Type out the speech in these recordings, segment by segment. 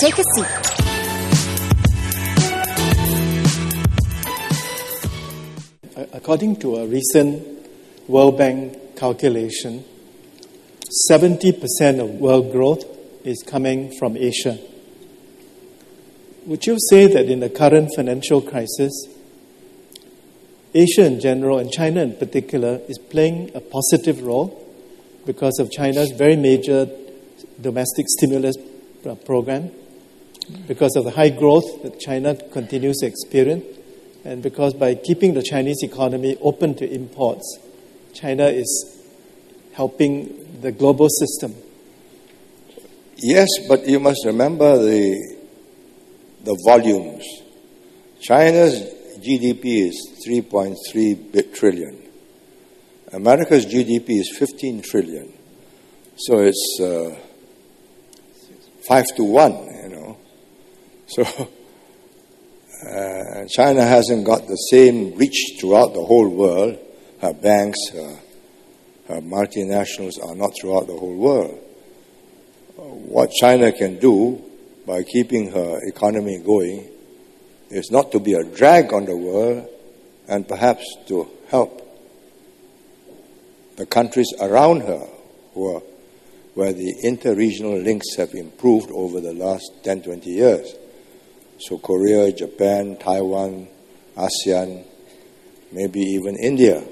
Take a seat. According to a recent World Bank calculation, 70% of world growth is coming from Asia. Would you say that in the current financial crisis, Asia in general and China in particular is playing a positive role because of China's very major domestic stimulus uh, program, because of the high growth that China continues to experience, and because by keeping the Chinese economy open to imports, China is helping the global system. Yes, but you must remember the, the volumes. China's GDP is 3.3 trillion. America's GDP is 15 trillion. So it's uh, five to one, you know. So uh, China hasn't got the same reach throughout the whole world. Her banks, her, her multinationals are not throughout the whole world. What China can do by keeping her economy going is not to be a drag on the world and perhaps to help the countries around her who are, where the interregional links have improved over the last 10, 20 years. So Korea, Japan, Taiwan, ASEAN, maybe even India.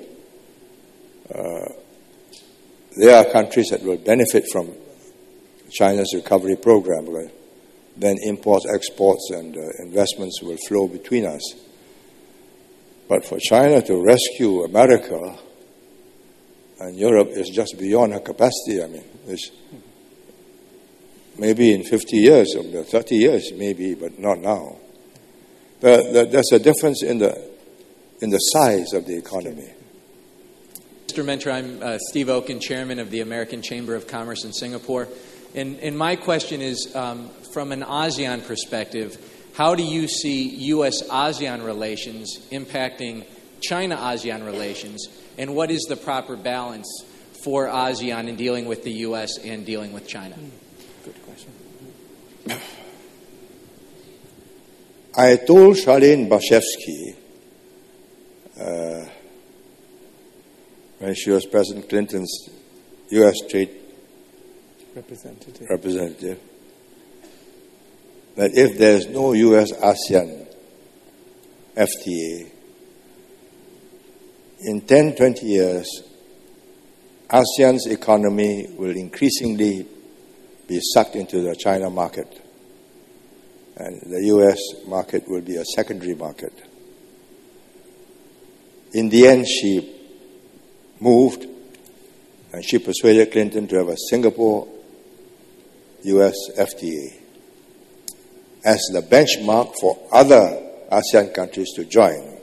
Uh, there are countries that will benefit from China's recovery program. Then imports, exports, and uh, investments will flow between us. But for China to rescue America and Europe is just beyond her capacity. I mean, maybe in 50 years, or 30 years, maybe, but not now. The, there's a difference in the, in the size of the economy. Mr. Mentor, I'm uh, Steve Okun, chairman of the American Chamber of Commerce in Singapore. And, and my question is um, from an ASEAN perspective, how do you see U.S. ASEAN relations impacting China ASEAN relations? And what is the proper balance for ASEAN in dealing with the U.S. and dealing with China? I told Charlene Barshefsky uh, when she was President Clinton's U.S. Trade Representative. representative that if there's no U.S. ASEAN FTA, in 10, 20 years, ASEAN's economy will increasingly be sucked into the China market. And the US market will be a secondary market. In the end, she moved and she persuaded Clinton to have a Singapore US FTA as the benchmark for other ASEAN countries to join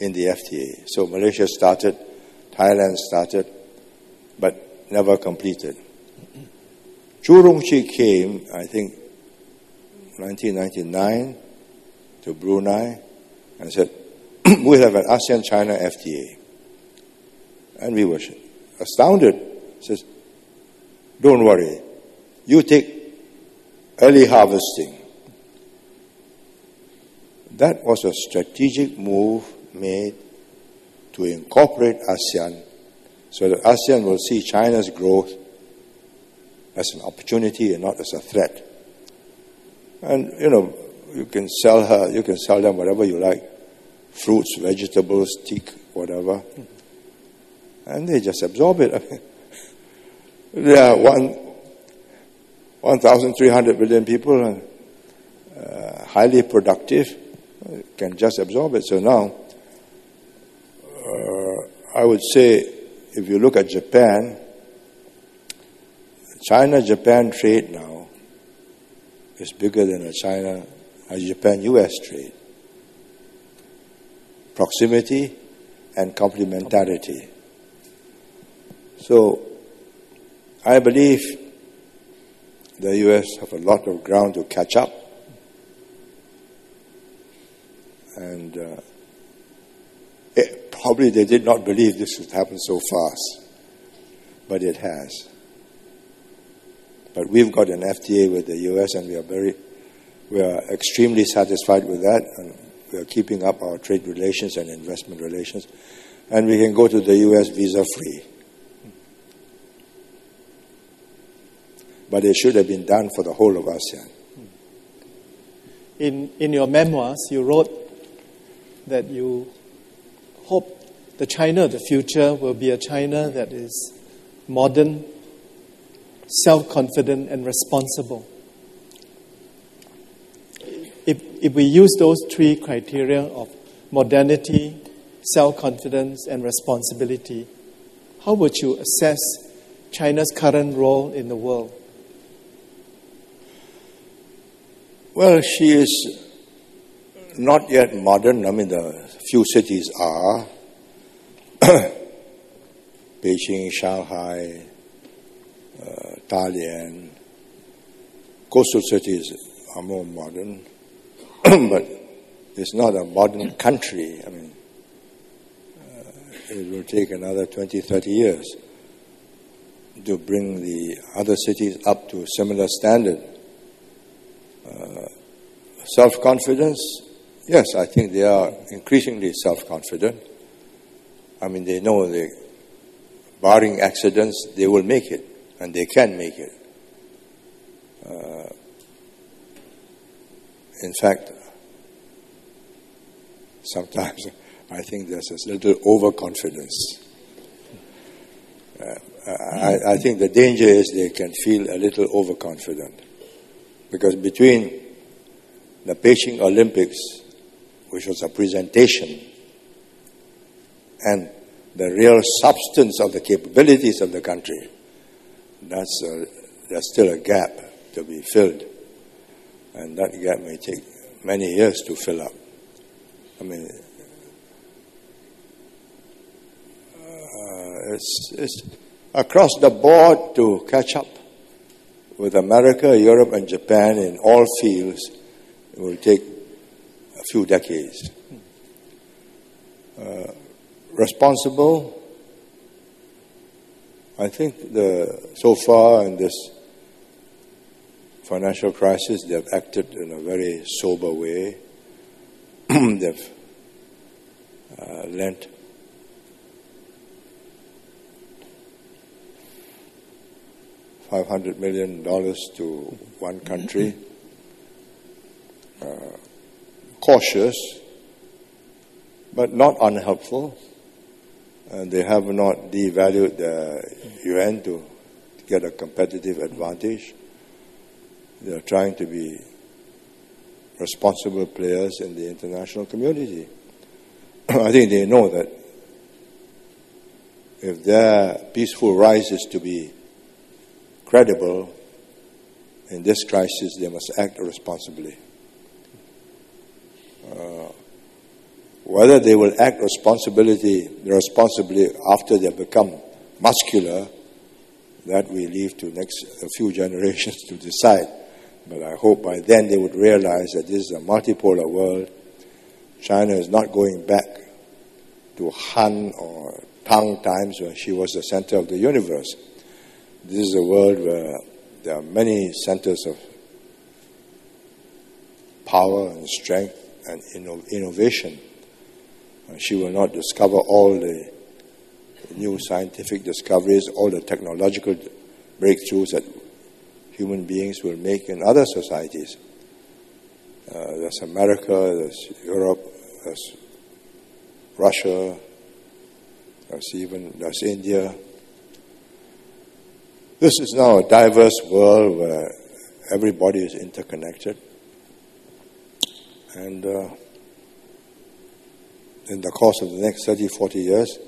in the FTA. So Malaysia started, Thailand started, but never completed. Zhu Rongji came, I think, 1999 to Brunei and said, we have an ASEAN China FTA. And we were astounded. He Says, don't worry, you take early harvesting. That was a strategic move made to incorporate ASEAN so that ASEAN will see China's growth as an opportunity and not as a threat. And, you know, you can sell her, you can sell them whatever you like fruits, vegetables, teak, whatever. And they just absorb it. There are one, 1,300 million people, uh, highly productive, can just absorb it. So now, uh, I would say if you look at Japan, China Japan trade now is bigger than a China a Japan US trade. Proximity and complementarity. So I believe the US have a lot of ground to catch up. And uh, it, probably they did not believe this would happen so fast, but it has. But we've got an FTA with the US and we are very We are extremely satisfied with that, and we are keeping up our trade relations and investment relations. And we can go to the US visa free. But it should have been done for the whole of ASEAN. In, in your memoirs, you wrote that you hope the China of the future will be a China that is modern, self confident, and responsible. If, if we use those three criteria of modernity, self confidence, and responsibility, how would you assess China's current role in the world? Well, she is not yet modern. I mean, the few cities are. Beijing, Shanghai, uh, Dalian, coastal cities are more modern, but it's not a modern country. I mean, uh, it will take another 20, 30 years to bring the other cities up to a similar standard. Uh, self confidence, yes, I think they are increasingly self confident. I mean, they know they, barring accidents, they will make it, and they can make it. Uh, in fact, sometimes I think there's a little overconfidence. Uh, I, I think the danger is they can feel a little overconfident. Because between the Beijing Olympics, which was a presentation, and the real substance of the capabilities of the country, that's a, there's still a gap to be filled. And that gap may take many years to fill up. I mean, uh, it's, it's across the board to catch up with America, Europe, and Japan in all fields. It will take a few decades. Uh, responsible. I think the, so far in this financial crisis, they have acted in a very sober way. They've uh, lent $500 million to one country. Uh, cautious, but not unhelpful. And they have not devalued the yuan to get a competitive advantage. They are trying to be responsible players in the international community. I think they know that if their peaceful rise is to be credible in this crisis, they must act responsibly. Whether they will act responsibility responsibly after they become muscular, that we leave to next a few generations to decide. But I hope by then they would realize that this is a multipolar world. China is not going back to Han or Tang times when she was the center of the universe. This is a world where there are many centers of power and strength and inno- innovation. She will not discover all the new scientific discoveries, all the technological breakthroughs that human beings will make in other societies. Uh, there's America, there's Europe, there's Russia, there's even there's India. This is now a diverse world where everybody is interconnected. And uh, in the course of the next 30, 40 years,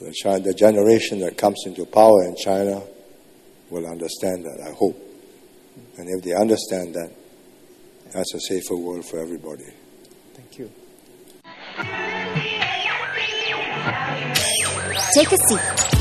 the, China, the generation that comes into power in China will understand that, I hope. And if they understand that, that's a safer world for everybody. Thank you. Take a seat.